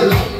I